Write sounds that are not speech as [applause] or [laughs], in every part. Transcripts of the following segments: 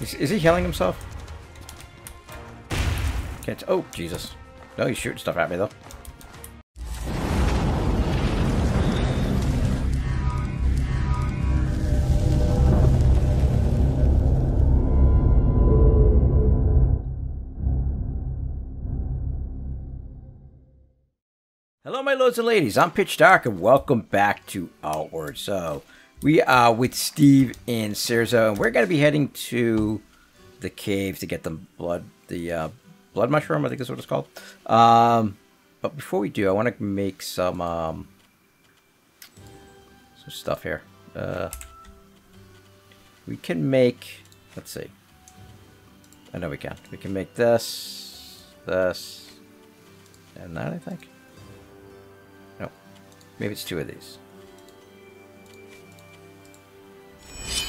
Is, is he healing himself? Can't. Oh, Jesus. No, he's shooting stuff at me, though. Hello, my lords and ladies. I'm Pitch Dark, and welcome back to Outward. So, we are with Steve and Cierzo, and we're going to be heading to the cave to get the blood, the uh, blood mushroom, I think is what it's called. Um, but before we do, I want to make some um, some stuff here. Uh, we can make, let's see. I know we can. We can make this, this, and that, I think. No, maybe it's two of these.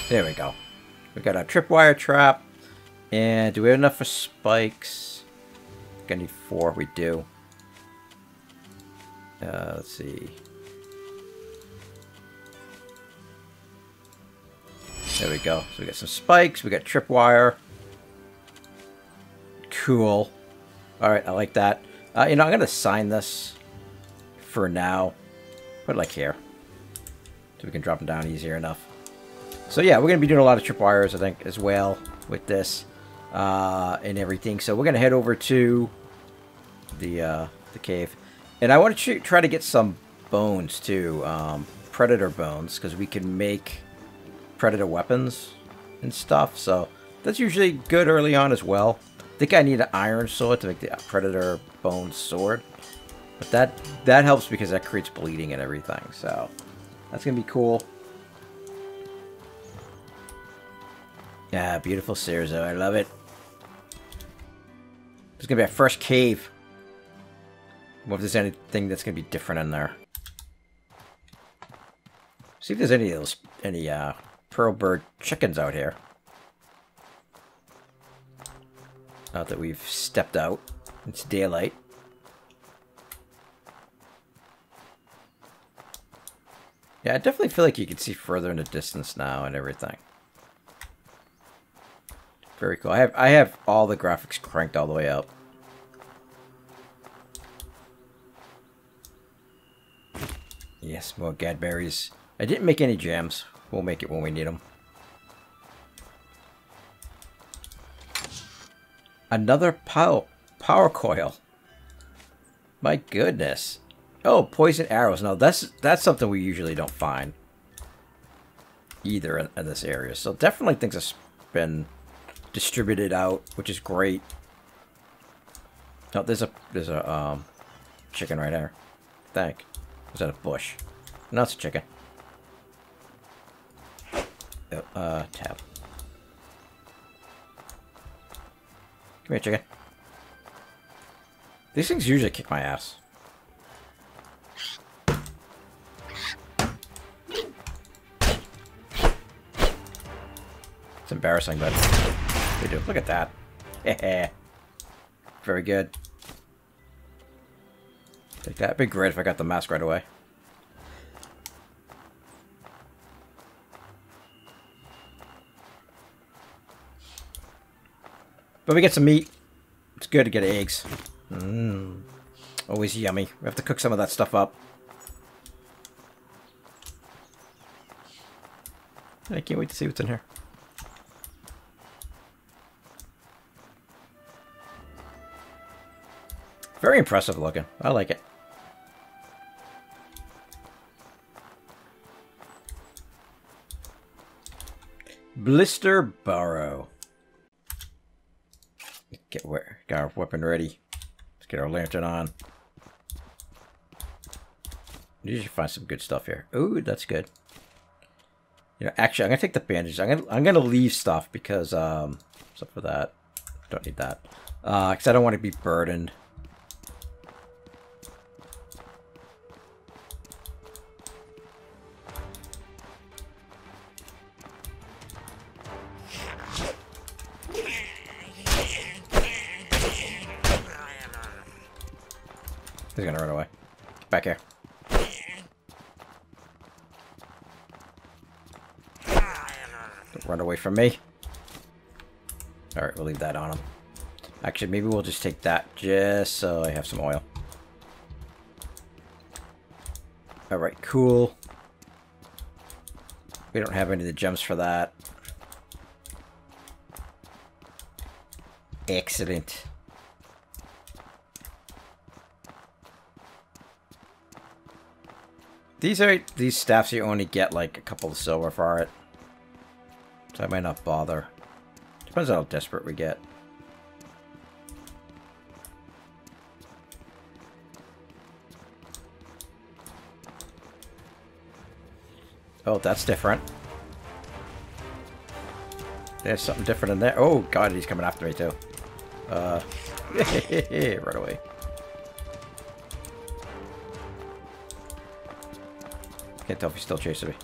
There we go. We got our tripwire trap. And do we have enough for spikes? Gonna need four. We do. Uh, let's see. There we go. So we got some spikes. We got tripwire. Cool. Alright, I like that. Uh, you know, I'm going to sign this for now. Put it like here. So we can drop them down easier enough. So yeah, we're going to be doing a lot of tripwires, I think, as well with this uh, and everything. So we're going to head over to the uh, the cave. And I want to try to get some bones, too. Um, predator bones, because we can make predator weapons and stuff. So that's usually good early on as well. I think I need an iron sword to make the predator bone sword. But that that helps because that creates bleeding and everything. So that's going to be cool. Yeah, beautiful Cierzo. I love it. There's to be our first cave. What if there's anything that's to be different in there. See if there's any of those, any uh, Pearlbird chickens out here. Not that we've stepped out. It's daylight. Yeah, I definitely feel like you can see further in the distance now and everything. Very cool. I have I have all the graphics cranked all the way up. Yes, more gaberries. I didn't make any jams. We'll make it when we need them. Another power power coil. My goodness. Oh, poison arrows. Now that's that's something we usually don't find either in, in this area. So definitely things have been distributed out, which is great. Oh, there's a there's a um chicken right there. Thank. Is that a bush? No, it's a chicken. Oh, uh, tab. Come here, chicken. These things usually kick my ass. It's embarrassing, but do. Look at that. [laughs] Very good. Take that. It'd be great if I got the mask right away. But we get some meat. It's good to get eggs. Mmm. Always yummy. We have to cook some of that stuff up. I can't wait to see what's in here. Very impressive looking. I like it. Blister Burrow. Get, where got our weapon ready. Let's get our lantern on. You should find some good stuff here. Ooh, that's good. You know, actually, I'm gonna take the bandages. I'm gonna I'm gonna leave stuff because um, except for that, don't need that. Uh, because I don't want to be burdened me. Alright, we'll leave that on him. Actually, maybe we'll just take that just so I have some oil. Alright, cool. We don't have any of the gems for that. Excellent. These are these staffs you only get like a couple of silver for it. So I might not bother. Depends on how desperate we get. Oh, that's different. There's something different in there. Oh, God, he's coming after me, too. Uh, [laughs] right away. Can't tell if he's still chasing me.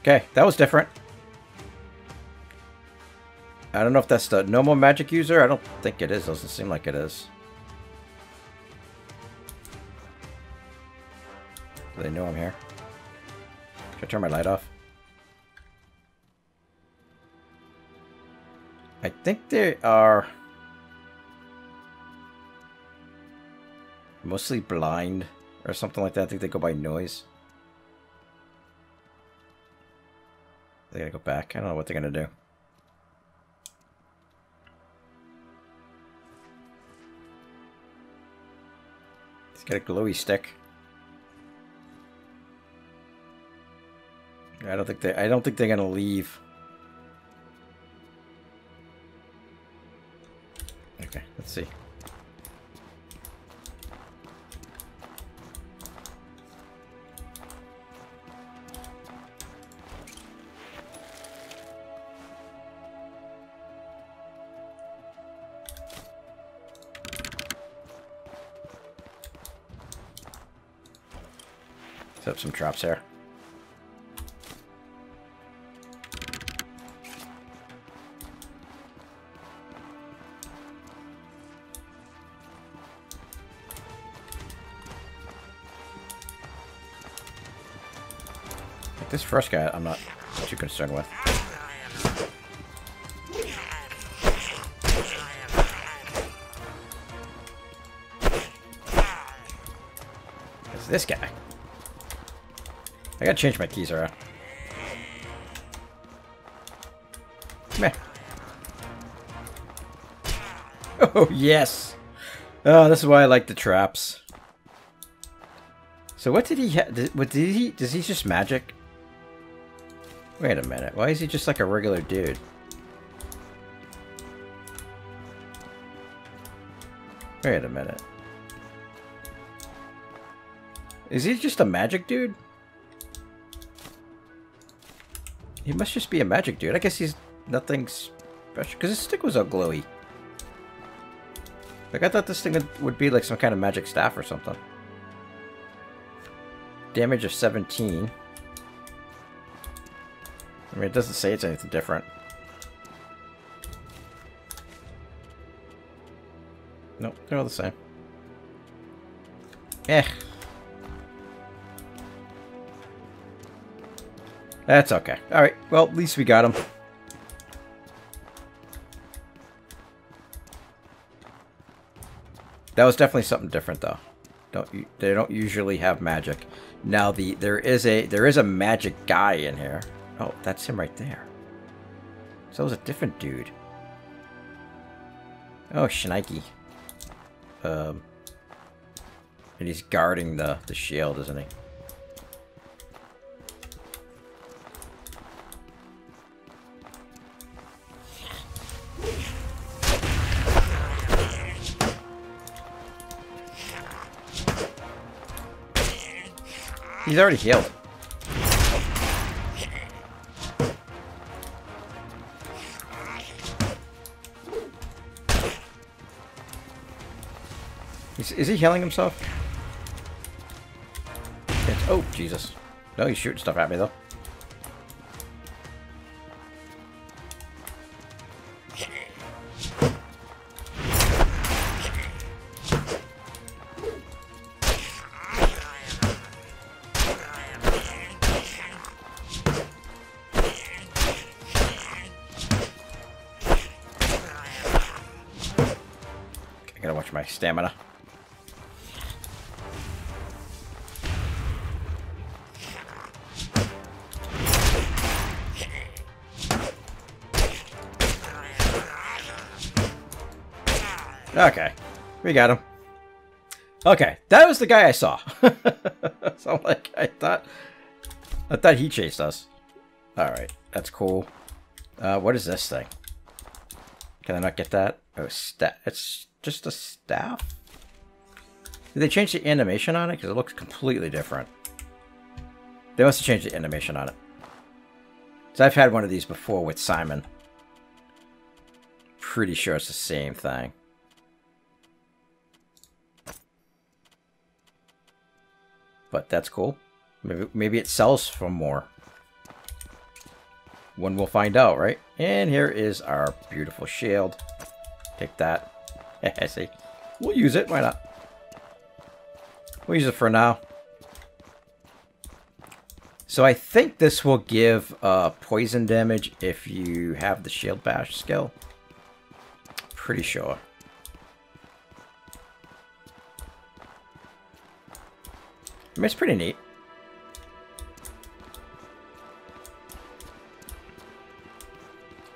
Okay, that was different. I don't know if that's the normal magic user. I don't think it is. Doesn't seem like it is. Do they know I'm here? Should I turn my light off? I think they are mostly blind or something like that. I think they go by noise. They gotta go back. I don't know what they're gonna do. He's got a glowy stick. I don't think they. I don't think they're gonna leave. Okay, let's see. Set up some traps here. This first guy, I'm not too concerned with. It's this guy. I gotta change my keys around. Come here. [laughs] Oh, yes! Oh, this is why I like the traps. So what did he have? What did he? Does he just magic? Wait a minute. Why is he just like a regular dude? Wait a minute. Is he just a magic dude? He must just be a magic dude. I guess he's nothing special. Because his stick was all glowy. Like, I thought this thing would be like some kind of magic staff or something. Damage of 17. I mean, it doesn't say it's anything different. Nope, they're all the same. Eh. That's okay. Alright, well, at least we got him. That was definitely something different, though. Don't they don't usually have magic. Now the there is a there is a magic guy in here. Oh, that's him right there. So it was a different dude. Oh, Shnikey. Um, and he's guarding the, the shield, isn't he? He's already healed. Is, is he healing himself? It's, oh, Jesus. No, he's shooting stuff at me, though. My stamina. Okay, we got him. Okay, that was the guy I saw. [laughs] so like, I thought, I thought he chased us. All right, that's cool. Uh, what is this thing? Can I not get that? Oh, stat. It's just a staff? Did they change the animation on it? Because it looks completely different. They must have changed the animation on it. So I've had one of these before with Simon. Pretty sure it's the same thing. But that's cool. Maybe, maybe it sells for more. When we'll find out, right? And here is our beautiful shield. Take that. [laughs] I see? We'll use it. Why not? We'll use it for now. So I think this will give uh, poison damage if you have the shield bash skill. Pretty sure. I mean, it's pretty neat.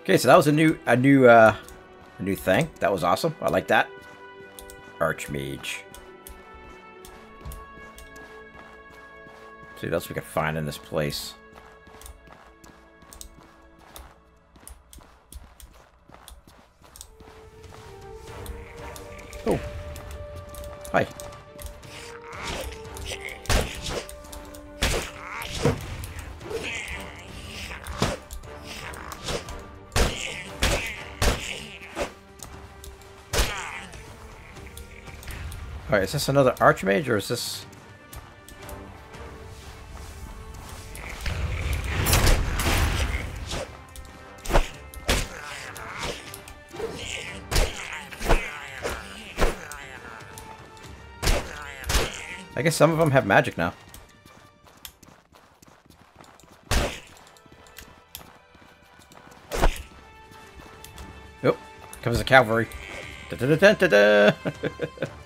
Okay, so that was a new a new uh new thing. That was awesome. I like that. Archmage. See what else we can find in this place. Oh. Hi. Alright, is this another Archmage, or is this... I guess some of them have magic now. Oh, comes the cavalry. Da -da -da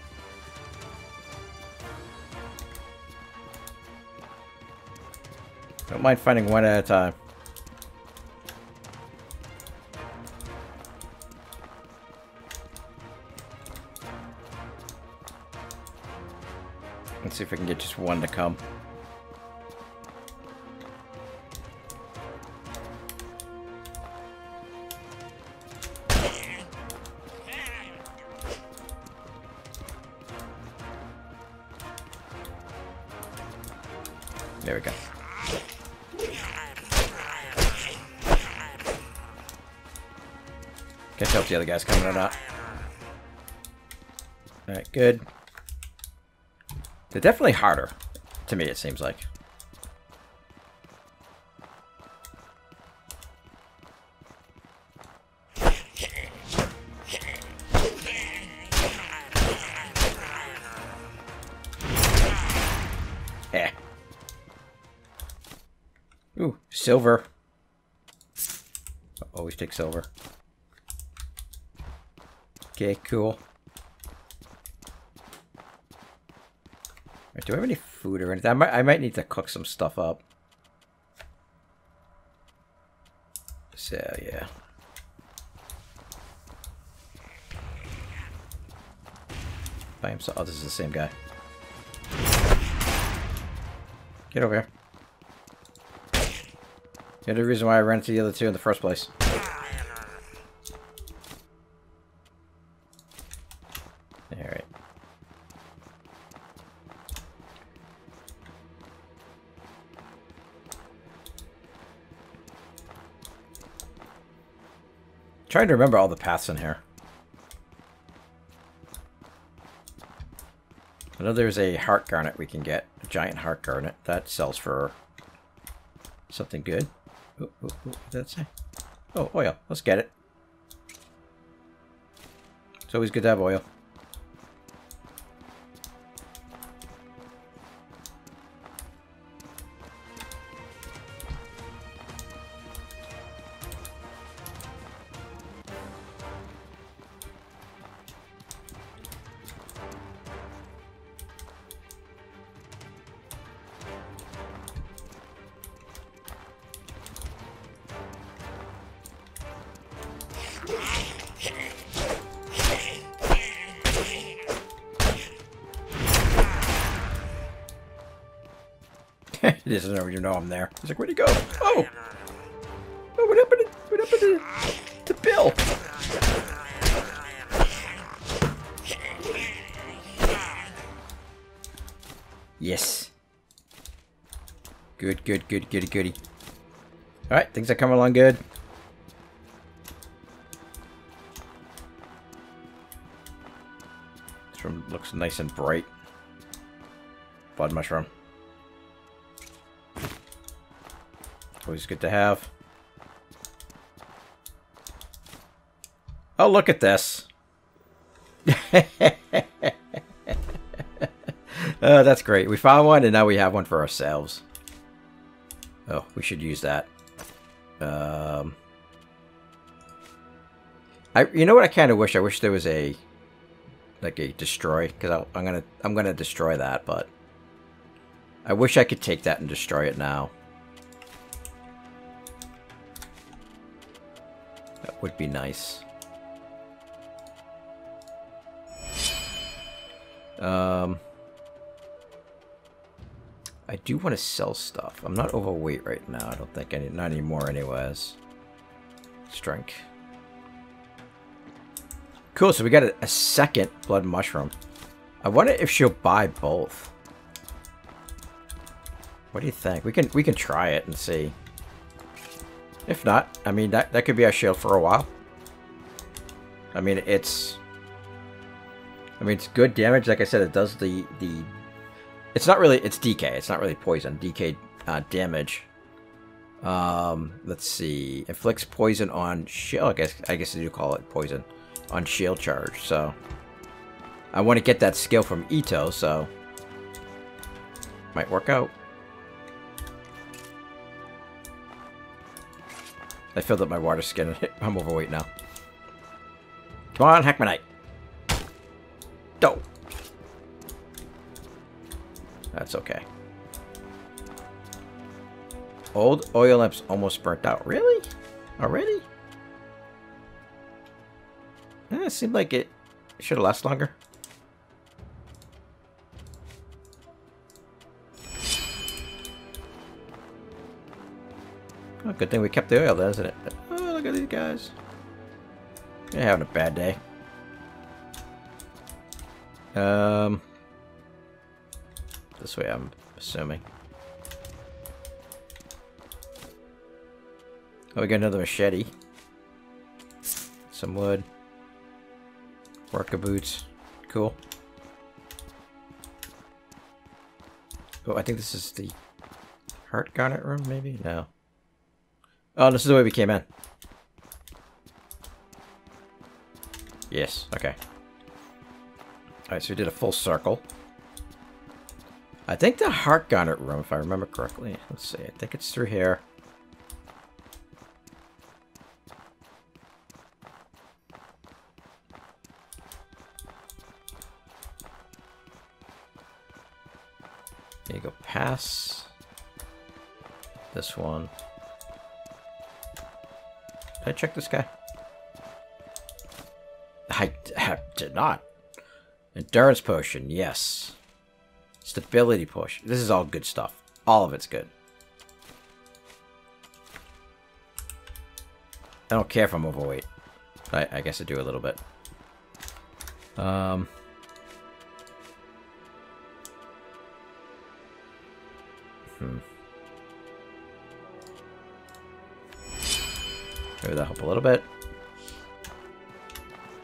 mind fighting one at a time. Let's see if I can get just one to come. If the other guy's coming or not. Alright, good. They're definitely harder, to me it seems like. Eh. Ooh, silver. Always take silver. Okay, cool. Right, do I have any food or anything? I might, I might need to cook some stuff up. So, yeah. By himself. Oh, this is the same guy. Get over here. The only reason why I ran to the other two in the first place. Trying to remember all the paths in here. I know there's a heart garnet we can get. A giant heart garnet. That sells for something good. Ooh, ooh, ooh, what did that say? Oh, oil. Let's get it. It's always good to have oil. He doesn't even know I'm there. He's like, where'd he go? Oh! Oh, what happened to, what happened to, to Bill? Yes. Good, good, good, goody, goody. Alright, things are coming along good. This room looks nice and bright. Blood mushroom. Always good to have. Oh, look at this. [laughs] oh, that's great. We found one, and now we have one for ourselves. Oh, we should use that. Um, I, you know what I kind of wish? I wish there was a, like a destroy, because I'm gonna, I'm gonna destroy that, but I wish I could take that and destroy it now. Would be nice. Um, I do want to sell stuff. I'm not overweight right now. I don't think any, not anymore anyways. Strength. Cool, so we got a, a second blood mushroom. I wonder if she'll buy both. What do you think? We can we can try it and see. If not, I mean that that could be our shield for a while. I mean it's I mean, it's good damage. Like I said, it does the the. It's not really. It's decay. It's not really poison. decay uh, damage. Um, let's see. Inflicts poison on shield. I guess I guess you call it poison on shield charge. So I want to get that skill from Ito, So might work out. I filled up my water skin. [laughs] I'm overweight now. Come on, Hackmanite. Dope. That's okay. Old oil lamps almost burnt out. Really? Already? Eh, it seemed like it should have lasted longer. Oh, good thing we kept the oil there, isn't it? Oh, look at these guys. They're having a bad day. Um, this way, I'm assuming. Oh, we got another machete. Some wood. Worker boots. Cool. Oh, I think this is the heart garnet room, maybe? No. Oh, this is the way we came in. Yes, okay. Alright, so we did a full circle. I think the heart garnet room, if I remember correctly. Let's see, I think it's through here. You go past this one. I check this guy? I, I did not. Endurance potion, yes. Stability potion. This is all good stuff. All of it's good. I don't care if I'm overweight. I, I guess I do a little bit. Um... Maybe that'll help a little bit.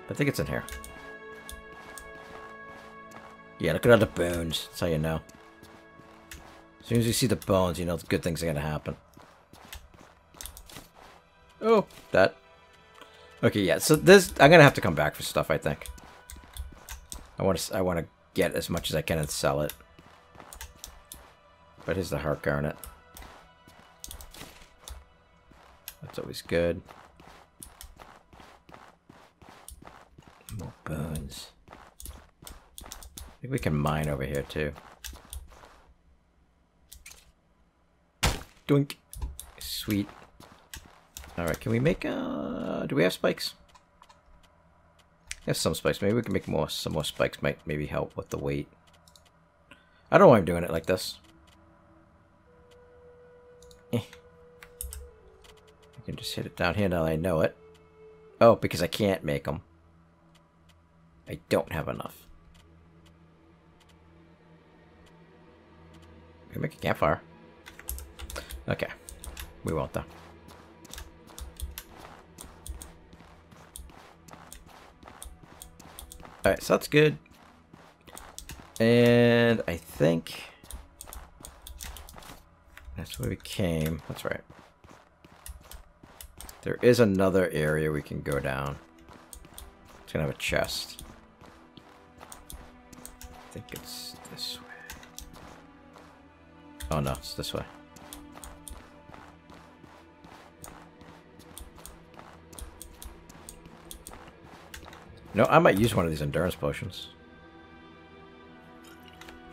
I think it's in here. Yeah, look at all the bones. That's how you know. As soon as you see the bones, you know good things are gonna happen. Oh, that. Okay, yeah. So this, I'm gonna have to come back for stuff. I think. I want to. I want to get as much as I can and sell it. But here's the heart garnet. That's always good. More bones think we can mine over here too. Doink. Sweet. Alright, can we make, uh, do we have spikes? Have some spikes. Maybe we can make more, some more spikes might maybe help with the weight. I don't know why I'm doing it like this. Eh. I can just hit it down here now I know it. Oh, because I can't make them. I don't have enough. Can make a campfire. Okay. We won't though. Alright, so that's good. And I think that's where we came. That's right. There is another area we can go down. It's gonna have a chest. I think it's this way. Oh no, it's this way. No, I might use one of these endurance potions.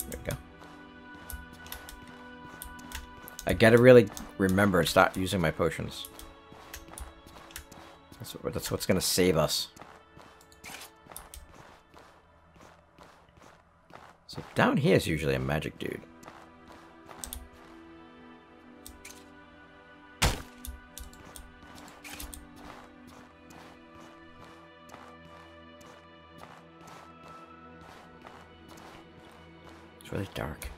There we go. I gotta really remember and start using my potions. That's, what, that's what's gonna save us. So down here is usually a magic dude. It's really dark.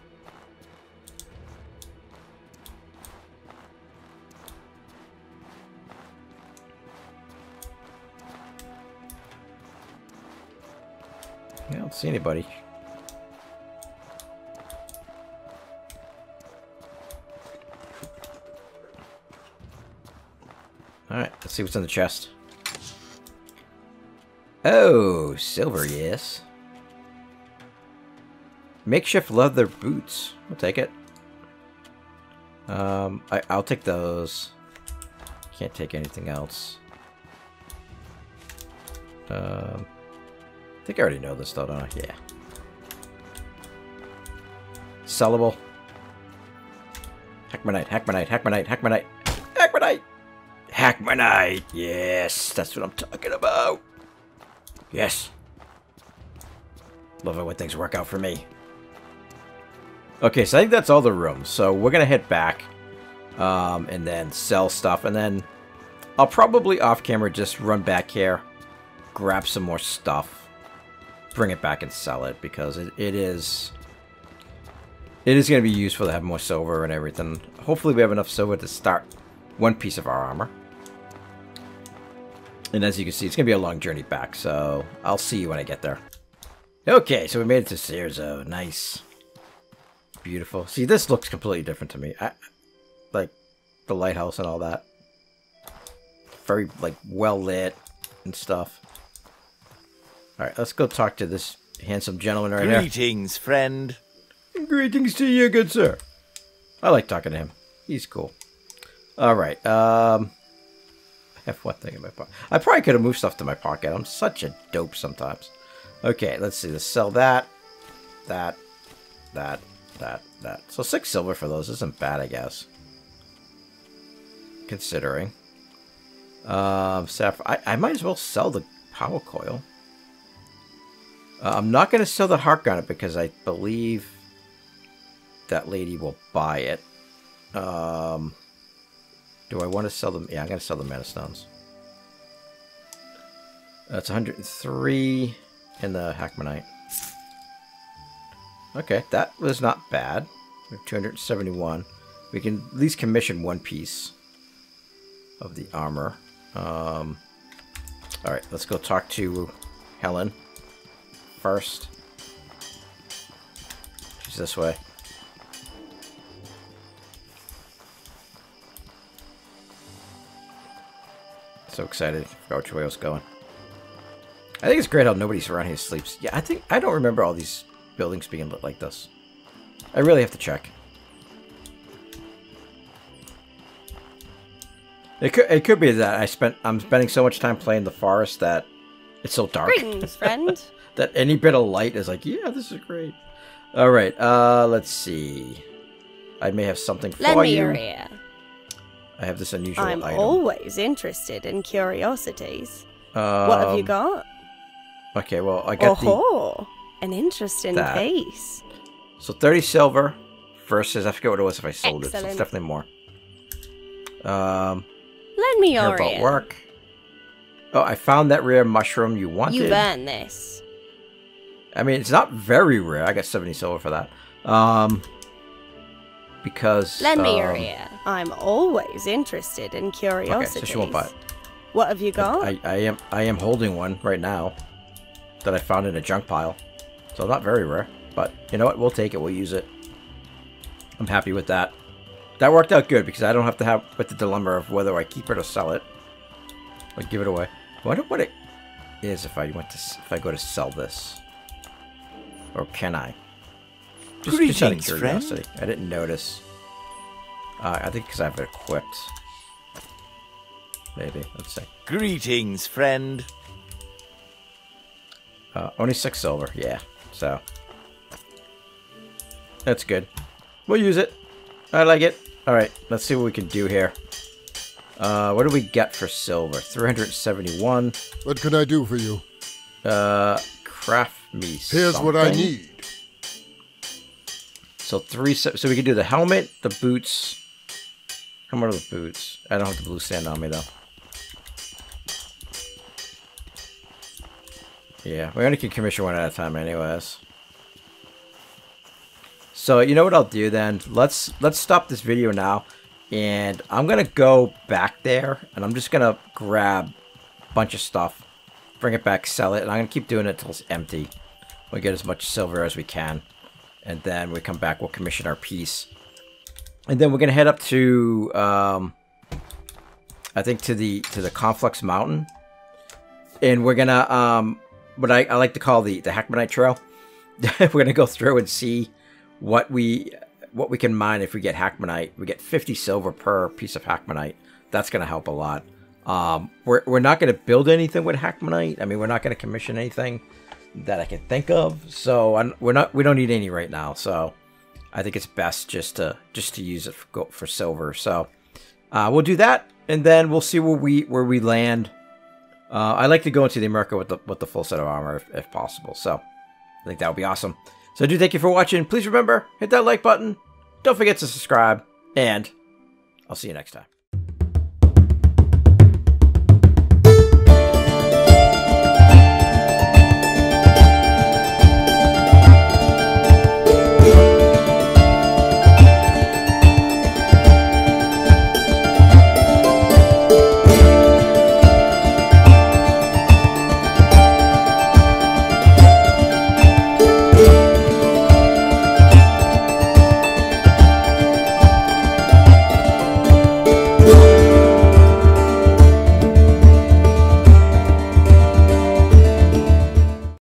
See anybody. Alright, let's see what's in the chest. Oh, silver, yes. Makeshift leather boots. I'll take it. Um, I, I'll take those. Can't take anything else. Um, think I already know this though, don't I? Yeah. Sellable. Hackmanite, Hackmanite, Hackmanite, Hackmanite, Hackmanite! Hackmanite! Yes, that's what I'm talking about. Yes. Love it when things work out for me. Okay, so I think that's all the rooms. So we're going to head back um, and then sell stuff. And then I'll probably off camera just run back here, grab some more stuff, bring it back and sell it because it, it is... It is going to be useful to have more silver and everything. Hopefully we have enough silver to start one piece of our armor. And as you can see, it's going to be a long journey back, so I'll see you when I get there. Okay, so we made it to Cierzo. Nice. Beautiful. See, this looks completely different to me. I, like, the lighthouse and all that. Very, like, well lit and stuff. Alright, let's go talk to this handsome gentleman right here. Greetings, friend. Greetings to you, good sir. I like talking to him. He's cool. Alright, um... I have one thing in my pocket. I probably could have moved stuff to my pocket. I'm such a dope sometimes. Okay, let's see. Let's sell that, that, that, that, that. So six silver for those isn't bad, I guess. Considering. Um, Sapphire. I, I might as well sell the power coil. Uh, I'm not going to sell the heart garnet because I believe that lady will buy it. Um, do I want to sell them? Yeah, I'm going to sell the mana stones. That's 103 in the Hackmanite. Okay, that was not bad. We have 271. We can at least commission one piece of the armor. Um, Alright, let's go talk to Helen first. She's this way. So excited. Forgot which way I was going. I think it's great how nobody's around here sleeps. Yeah, I think I don't remember all these buildings being lit like this. I really have to check. It could it could be that I spent I'm spending so much time playing the forest that it's so dark. Greetings, friend. [laughs] that any bit of light is like, yeah, this is great. All right, uh, let's see. I may have something for me you. your. I have this unusual I'm item. always interested in curiosities. what have you Um, got? Okay, well, I got the Oh, an interesting that. case. so thirty silver versus I forget what it was if I sold it. So it's definitely more. Um, Lend me here your about work. Oh, I found that rare mushroom you wanted. You've earned this. I mean, it's not very rare. I got 70 silver for that. Um, because... Lend me your um, ear. I'm always interested in curiosities. Okay, so she won't buy it. What have you got? I, I am I am holding one right now that I found in a junk pile. So not very rare. But you know what? We'll take it. We'll use it. I'm happy with that. That worked out good because I don't have to have with the dilemma of whether I keep it or sell it. Or give it away. I wonder what it is if I went to if I go to sell this. Or can I? Just, just out of Greetings, friend. curiosity. I didn't notice. Uh, I think because I have it equipped. Maybe. Let's see. Greetings, friend. Uh, only six silver, yeah. So that's good. We'll use it. I like it. All right, let's see what we can do here. Uh, what do we get for silver? 371. What can I do for you? Uh, craft me Here's what I need. So three. So we can do the helmet, the boots. How much are the boots? I don't have the blue sand on me though. Yeah, we only can commission one at a time, anyways. So you know what I'll do then? Let's let's stop this video now, and I'm gonna go back there, and I'm just gonna grab a bunch of stuff, bring it back, sell it, and I'm gonna keep doing it till it's empty. We get as much silver as we can, and then we come back, we'll commission our piece, and then we're gonna head up to, um, I think to the to the Conflux Mountain, and we're gonna um, what I, I like to call the the Hackmanite Trail. [laughs] we're gonna go through and see what we what we can mine if we get Hackmanite. We get 50 silver per piece of Hackmanite. That's gonna help a lot. Um, we're we're not gonna build anything with Hackmanite. I mean, we're not gonna commission anything that I can think of. So I'm, we're not we don't need any right now. So I think it's best just to just to use it for, for silver. So uh, we'll do that, and then we'll see where we where we land. Uh, I like to go into the Enmerkar with the with the full set of armor if, if possible. So I think that would be awesome. So I do thank you for watching. Please remember hit that like button. Don't forget to subscribe, and I'll see you next time.